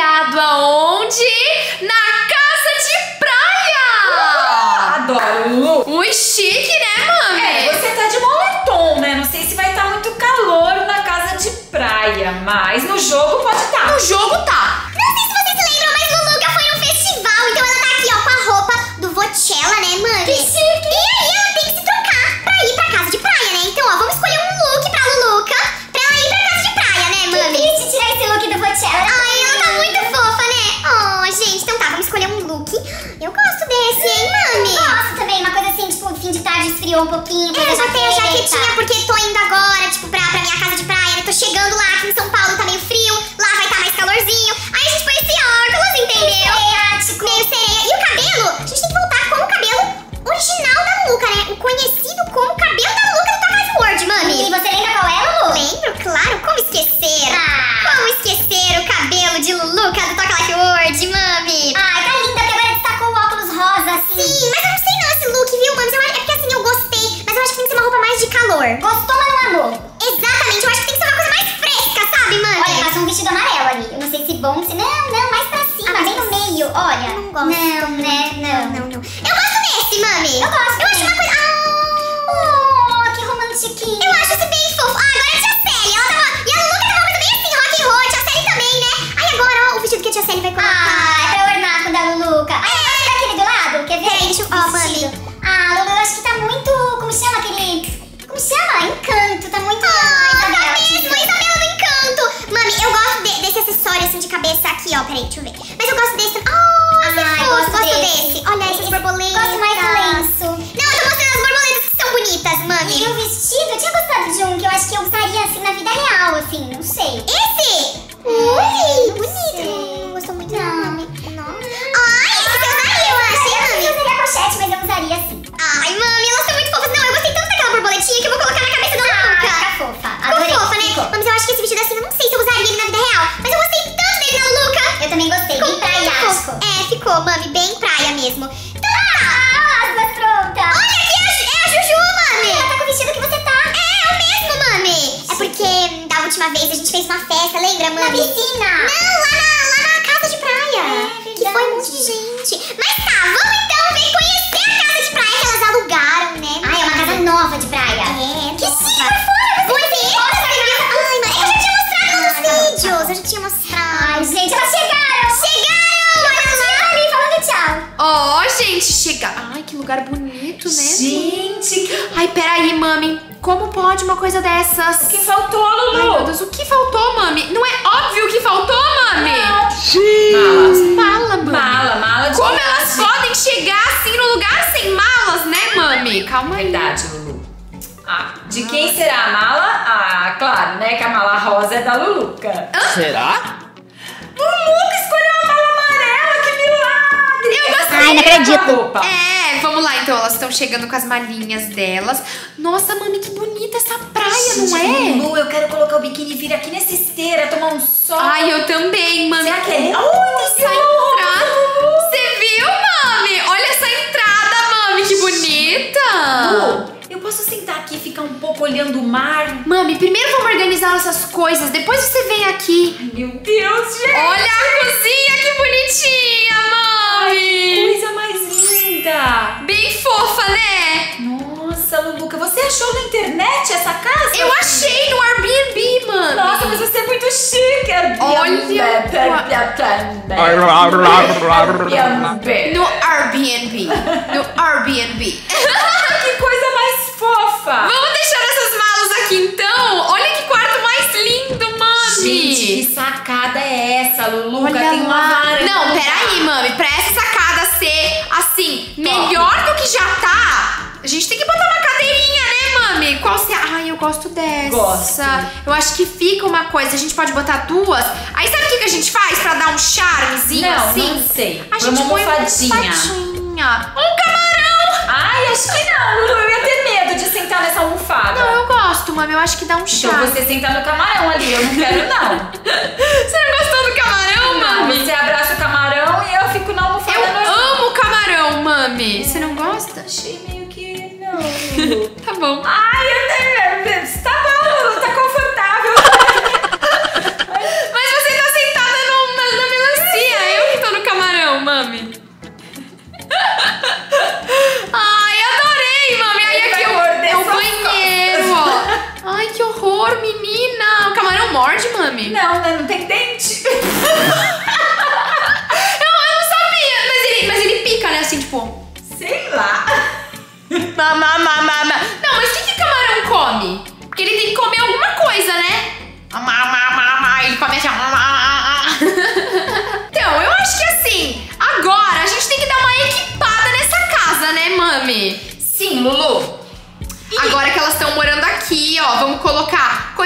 criado aonde? Na casa de praia! Adoro, Lulu. Ui, chique, né, mami? É, você tá de moletom, né? Não sei se vai estar muito calor na casa de praia, mas no jogo pode estar. No jogo tá. Não sei se vocês lembram, mas Luluca foi um festival, então ela tá aqui, ó, com a roupa do Vochella, né, mami? Um pouquinho. É, eu botei a jaquetinha porque tô indo agora, tipo, pra, pra minha casa de praia, né? Tô chegando lá cabeça aqui, ó. Peraí, deixa eu ver. Mas eu gosto desse. Oh, esse é Ai, gosto gosto desse. desse. Olha essas borboletas. Gosto mais do lenço. Não, eu tô mostrando as borboletas que são bonitas, mami. E o vestido, eu tinha gostado de um que eu acho que eu usaria assim na vida real, assim, não sei. Esse? Ui, não gente. Mas tá, vamos então ver conhecer a casa de praia que elas alugaram, né? Ah, é uma casa nova de praia. É, Que chique, por fora. Pois é. Ai, mas eu já tinha mostrado nos Ah, não. vídeos. Eu já tinha mostrado. Ai, gente, elas chegaram. Chegaram! Olha lá. ali falando tchau. Ó, gente, chega. Ai, que lugar bonito, né? Gente, que, Ai, peraí, mami. Como pode uma coisa dessas? que faltou, Ai, meu Lulu? Deus, o que faltou, mami? Não é óbvio que faltou, mami? Malas. Mala, mami. Mala, mala de Como elas podem chegar assim no lugar sem malas, né, mami? Calma aí. Verdade, Lulu. Ah, de quem será a mala? Ah, claro, né? Que a mala rosa é da Luluca. Será? Luluca escolheu a mala amarela, que milagre! Eu gostei. Ai, não acredito. Roupa. É, vamos lá então. Elas estão chegando com as malinhas delas. Nossa, mami, que bonita essa praia, não é? Lulu, eu quero colocar o biquíni e vir aqui nessa esteira, tomar um sol. Ai, eu também, mami. Será que é? Ai, essa que entrada. Você viu, mami? Olha essa entrada, mami, que bonita. Lu, eu posso sentar aqui e ficar um pouco olhando o mar? Mami, primeiro vamos organizar essas coisas, depois você vem aqui. Ai, meu Deus, gente! Olha a cozinha, que bonitinha, mami. Coisa mais linda! Bem fofa, né? Nossa, Luluca, você achou na internet essa casa? Eu achei no Airbnb, mami. Nossa, mas você é muito chique! Olha. No Airbnb. No Airbnb. que coisa mais fofa! Vamos gosto dessa. Gosto. Eu acho que fica uma coisa, a gente pode botar duas. Aí sabe o que, que a gente faz pra dar um charmezinho Não, assim? não sei. A gente uma põe uma almofadinha. almofadinha. Um camarão. Ai, acho que não. Eu ia ter medo de sentar nessa almofada. Não, eu gosto, mami. Eu acho que dá um Então charme. você senta no camarão ali, eu não quero não. Você não gostou do camarão, Não, mami? você abraça o camarão e eu fico na almofada Eu normal. amo camarão, mami. Você não gosta? Achei meio que não. Tá bom. Ai, eu tenho... morde, mami? Não, né? Não tem dente.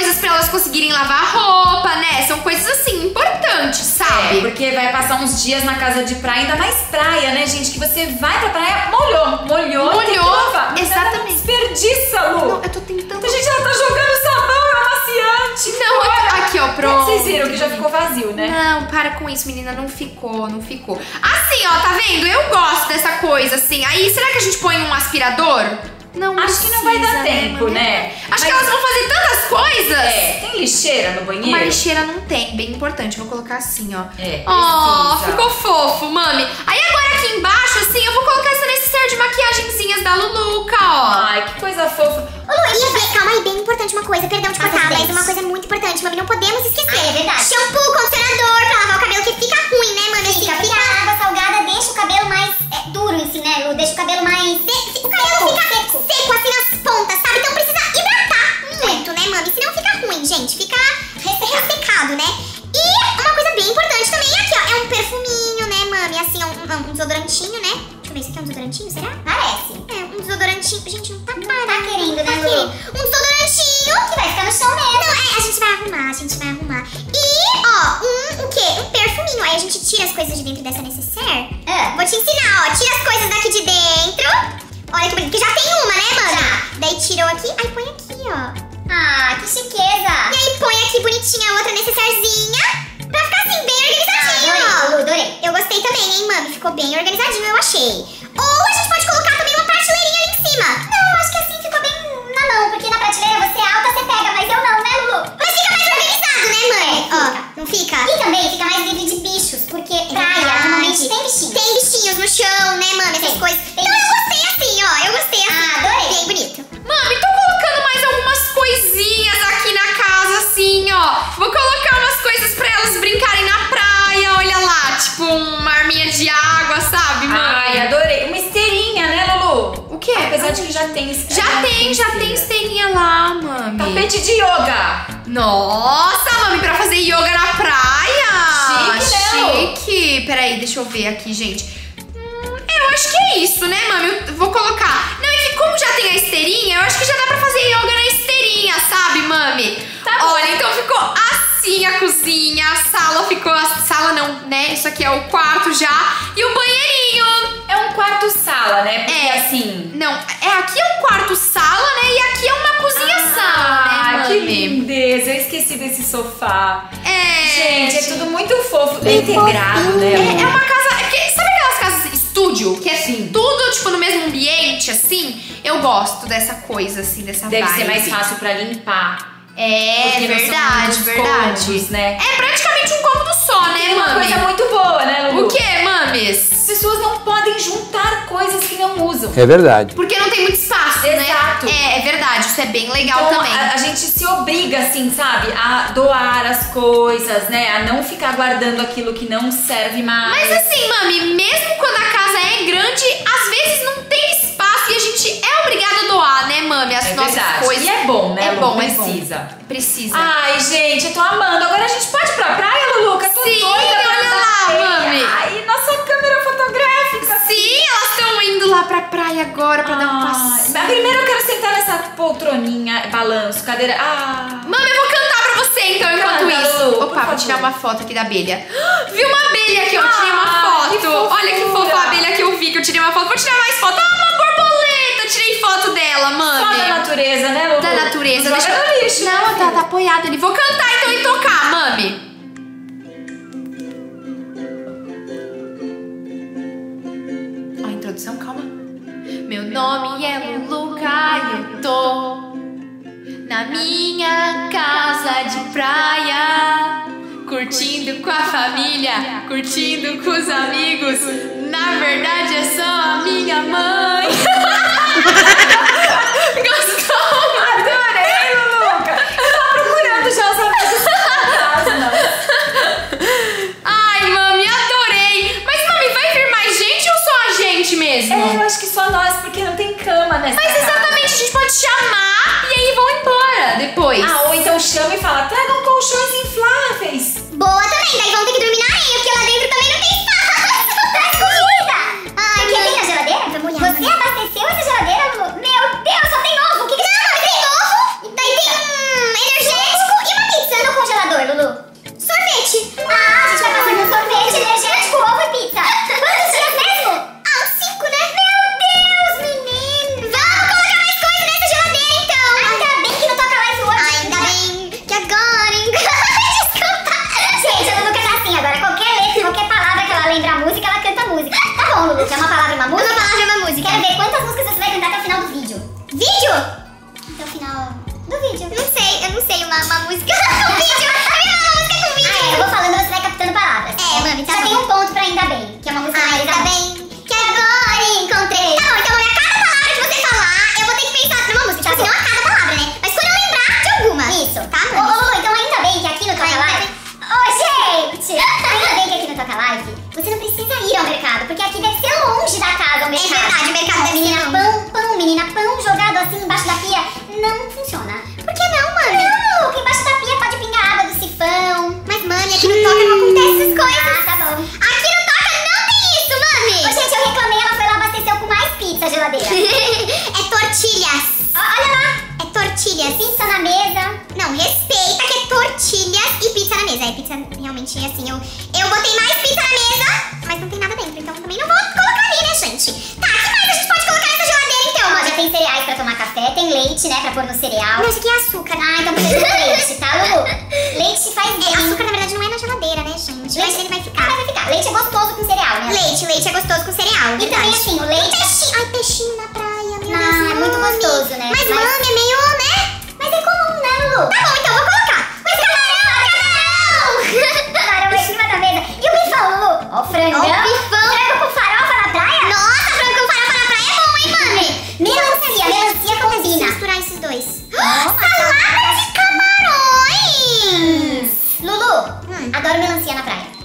coisas pra elas conseguirem lavar roupa, né? São coisas assim importantes, sabe? É, porque vai passar uns dias na casa de praia, ainda mais praia, né, gente? Que você vai pra praia, molhou, molhou, Molhou, lavar. Exatamente. Desperdiça, Lu. Não, eu tô tentando. A gente ela tá jogando sabão, é amaciante. Não, fora. aqui, ó, pronto. Vocês viram que já ficou vazio, né? Não, para com isso, menina. Não ficou, não ficou. Assim, ó, tá vendo? Eu gosto dessa coisa, assim. Aí, será que a gente põe um aspirador? Não Acho que não vai dar tempo, né? Acho Mas- que elas vão fazer tantas coisas. É, tem lixeira no banheiro? Uma lixeira não tem, bem importante. Vou colocar assim, ó. É, Oh, precisa. ficou fofo, mami. Aí será? Parece. É, um desodorantinho. Gente, não tá Não tá querendo, né, Tá Lu? querendo. Um desodorantinho. Que vai ficar no chão mesmo. Não, é, a gente vai arrumar, a gente vai arrumar. E, ó, um, o quê? Um perfuminho. Aí a gente tira as coisas de dentro dessa necessaire. Ah, Vou te ensinar, ó. Tira as coisas daqui de dentro. Olha que bonito. Que já tem uma, né, mano? Já. Daí tirou aqui. Aí põe aqui, ó. ah, que chiqueza. E aí põe aqui bonitinha a outra necessairezinha. Pra ficar assim, bem organizadinho, Adorei, ó. Adorei. Eu gostei também, hein, mami? Ficou bem organizadinho, eu achei. Ou a gente pode colocar também uma prateleirinha ali em cima. Tapete de yoga. Nossa, mami, pra fazer yoga na praia! Chique, né, Chique! Peraí, deixa eu ver aqui, gente. Hum, eu acho que é isso, né, mami? Eu vou colocar. Não, é que como já tem a esteirinha, eu acho que já dá pra fazer yoga na esteirinha, sabe, mami? Tá bom. Olha, então ficou assim a cozinha, a sala ficou. A sala não, né? Isso aqui é o quarto já. E o banheirinho. É um quarto-sala, né? Porque É. assim... Não, é aqui é um quarto-sala, né? E aqui é uma cozinha-sala, Ah, né, que lindeza. Eu esqueci desse sofá. É. Gente, é tudo muito fofo. Bem integrado, né? É, é uma casa. é que- sabe aquelas casas estúdio? Que é assim, tudo tipo no mesmo ambiente, assim? Eu gosto dessa coisa, assim, dessa Deve vibe. ser mais fácil pra limpar. É, Porque verdade, verdade. cômodos, né? É praticamente um cômodo só, né, Tem uma mami? coisa muito boa, né, Lulu? O que, mames? As pessoas não podem juntar coisas que não usam. É verdade. Porque não tem muito espaço, né? Exato. É, é verdade, isso é bem legal Então, também. a, a gente se obriga, assim, sabe, a doar as coisas, né? A não ficar guardando aquilo que não serve mais. Mas assim, mami, mesmo quando a casa é grande, às vezes não tem espaço e a gente é obrigada a doar, né, mami? As é nossas verdade. coisas. E é bom, né, É Lu? bom, é bom. Precisa. Precisa. Ai, gente, eu tô amando. Agora a gente pode ir pra praia, Luluca? Tô Sim, doida pra olha lá, mami. Ai, nossa câmera fotográfica. Sim, elas estão indo lá pra praia agora pra dar um passeio. mas primeiro eu quero sentar nessa poltroninha, balanço, cadeira. Ah. Mami, eu vou cantar pra você então, enquanto Canta, isso. Lu, Opa, vou tirar uma foto aqui da abelha. Viu uma abelha aqui, eu tirei uma Ah, que foto. Olha que fofa a abelha que eu vi, que eu tirei uma foto. Vou tirar mais foto. Ah, natureza, né, Lulu? Da natureza. Não Deixa no lixo. Não, tá, tá apoiado ali. Vou cantar então e tocar, mami. Ó, a introdução, calma. Meu nome é Luluca e eu tô na minha casa de praia. Curtindo com a família, curtindo com os amigos. Na verdade é só a minha mãe. Até o final do vídeo. Não sei, eu não sei uma, uma música com vídeo. Fala uma música com vídeo. Ah, é, eu vou falando você vai captando palavras. É, mami, tá bom. tem um ponto pra Ainda Bem, que é uma música mais ainda bem que agora encontrei. Tá bom, então a cada palavra que você falar, eu vou ter que pensar numa música. Tipo Tá assim, não a cada palavra, né? Mas quando eu lembrar de alguma. Isso. Tá, Ô, ô? Lulu, então ainda bem que aqui no Toca Live... Ô, gente! Ainda bem que aqui no Toca Live, você não precisa ir ao mercado, porque aqui deve ser longe da casa o mercado. verdade, o mercado deve ser menina, longe. Menina, pão jogado assim embaixo da pia, não funciona. Por que não, mami? Pôr no cereal. Não, isso aqui é açúcar. Ah, então precisa de leite, tá, Lulu? Leite faz bem. É, açúcar na verdade não é na geladeira, né, gente? Mas ele vai Ah, ficar. vai ficar. Leite é gostoso com cereal, né? Leite, leite é gostoso com cereal. E também assim, o leite... Peixinho, ai, peixinho na praia, meu Ah, Deus. é muito gostoso, né? Mas, Mas- mami, é meio, né? Mas é comum, né, Lulu? Tá bom, então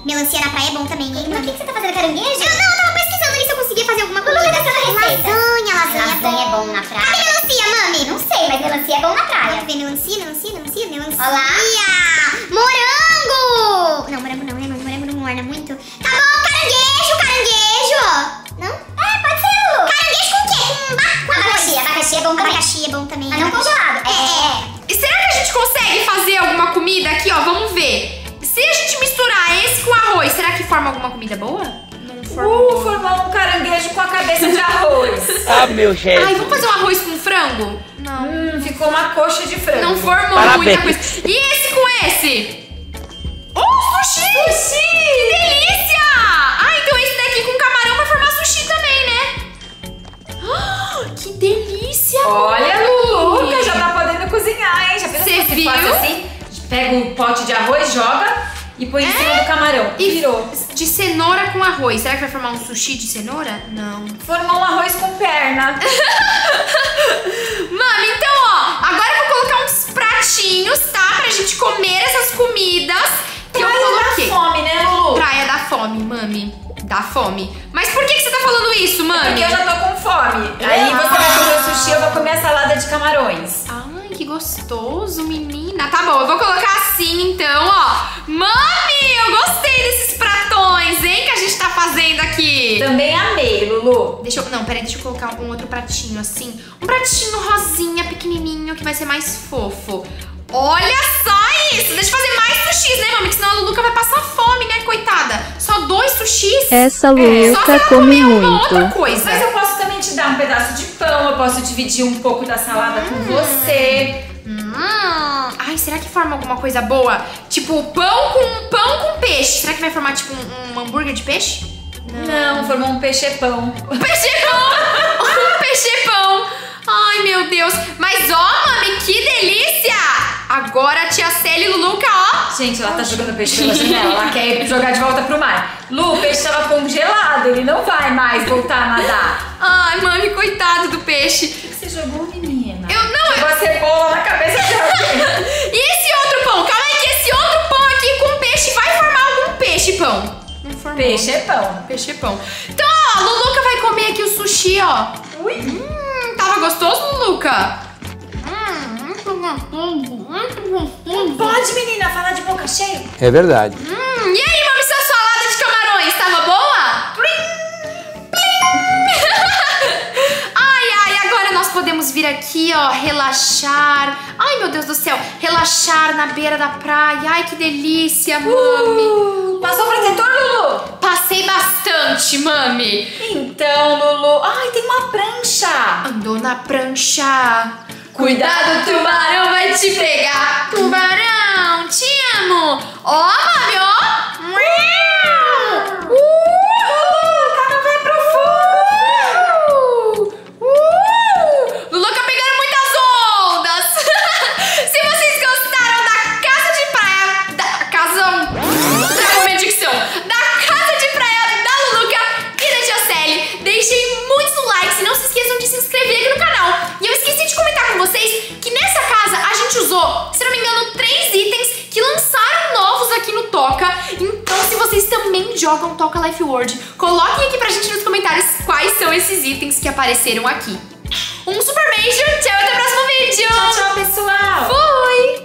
melancia na praia. É bom também, hein, Mas o que, que você tá fazendo caranguejo? Eu não, eu tava pesquisando ali se eu conseguia fazer alguma coisa. Essa receita. Lasanha, lasanha, Lasanha é bom na Cadê praia. melancia, mami? Não sei, mas melancia é bom na praia. Quer ver melancia, melancia, melancia, melancia? Olha lá. Morango! Não, morango não, forma alguma comida boa? Não Uh, formou um caranguejo com a cabeça de arroz. Ah, meu Ai, Jesus. vamos fazer um arroz com frango? Não. hum, ficou uma coxa de frango. Não formou Parabéns. muita coisa. E esse com esse? Oh, sushi! Sushi! Que delícia! Ah, então esse daqui com camarão vai formar sushi também, né? Ah, que delícia! Olha, mãe! Luca, já tá podendo cozinhar, hein? Já pensou Cê se você viu? faz assim? Pega o pote de arroz, joga e põe em cima do camarão. E Virou. de cenoura com arroz. Será que vai formar um sushi de cenoura? Não. Formou um arroz com perna. Mami, então, ó, agora eu vou colocar uns pratinhos, tá? Pra gente comer essas comidas que eu Praia da coloquei. fome, né, Lulu? Praia da fome, mami. Da fome. Mas por que, que você tá falando isso, mami? Porque eu já tô com fome. Aí você vai comer o sushi, eu vou comer a salada de camarões. Que gostoso, menina. Tá bom, eu vou colocar assim então, ó. Mami, eu gostei desses pratões, hein, que a gente tá fazendo aqui. Também amei, Lulu. Deixa eu. Não, peraí, deixa eu colocar um outro pratinho assim. Um pratinho rosinha, pequenininho, que vai ser mais fofo. Olha só isso! Deixa eu fazer mais sushis, né, mami? Que senão a Luluca vai passar fome, né, coitada? Só dois sushis? Essa É, só se Luca ela come muito. outra coisa. Mas eu posso também te dar um pedaço de pão, eu posso dividir um pouco da salada com você. Ai, será que forma alguma coisa boa? Tipo, pão com pão com peixe. Será que vai formar tipo um, um hambúrguer de peixe? Não, formou um peixe-pão. Um peixe-pão! um peixe-pão! Ai, meu Deus. Mas ó, mami, que delícia! Agora a tia Célia e Luluca, ó. Gente, ela tá jogando peixe pela janela, ela quer jogar de volta pro mar. Lu, o peixe tava congelado, ele não vai mais voltar a nadar. Ai, mami, coitado do peixe. Você jogou, menina? Eu não, eu... Jogou a cebola na cabeça de alguém. E esse outro pão? Calma aí que esse outro pão aqui com peixe vai formar algum peixe pão. Não formou. Peixe é pão. Peixe pão. Então, ó, a Luluca vai comer aqui o sushi, ó. Ui. Hum, tava gostoso, Luluca? Hum, muito gostoso. Pode, menina, falar de boca cheia? É verdade. Hum, e aí, ó, relaxar. Ai, meu Deus do céu, relaxar na beira da praia. Ai, que delícia, mami. Uh, passou protetor, Lulu? Passei bastante, mami. Então, Lulu. Ai, tem uma prancha. Andou na prancha. Cuidado, tubarão vai te pegar. Tubarão, te amo. Ó. também jogam Toca Life World, coloquem aqui pra gente nos comentários quais são esses itens que apareceram aqui. Um super beijo, tchau, até o próximo vídeo! Tchau, tchau, pessoal. Fui!